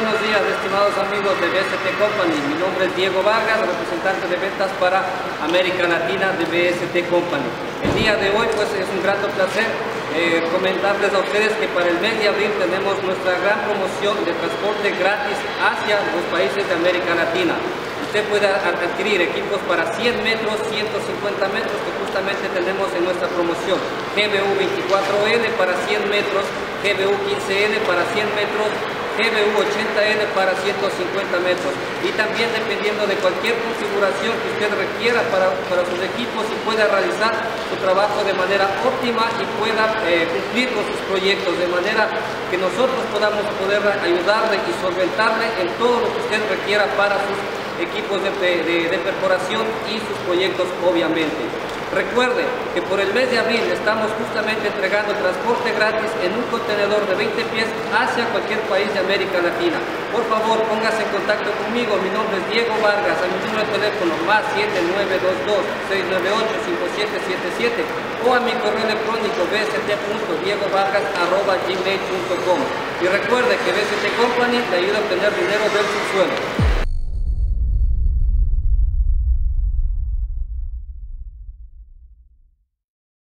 buenos días, estimados amigos de BST Company. Mi nombre es Diego Vargas, representante de ventas para América Latina de BST Company. El día de hoy pues es un grato placer eh, comentarles a ustedes que para el mes de abril tenemos nuestra gran promoción de transporte gratis hacia los países de América Latina. Usted puede adquirir equipos para 100 metros, 150 metros que justamente tenemos en nuestra promoción. GBU 24L para 100 metros, GBU 15L para 100 metros, GBU 80L para 150 metros y también dependiendo de cualquier configuración que usted requiera para, para sus equipos y pueda realizar su trabajo de manera óptima y pueda eh, cumplir con sus proyectos de manera que nosotros podamos poder ayudarle y solventarle en todo lo que usted requiera para sus equipos de perforación y sus proyectos obviamente. Recuerde que por el mes de abril estamos justamente entregando transporte gratis en un contenedor de 20 pies hacia cualquier país de América Latina. Por favor, póngase en contacto conmigo. Mi nombre es Diego Vargas. A mi número de teléfono más 7922-698-5777 o a mi correo electrónico bst.diegovargas.gmail.com Y recuerde que BST Company le ayuda a obtener dinero del subsuelo.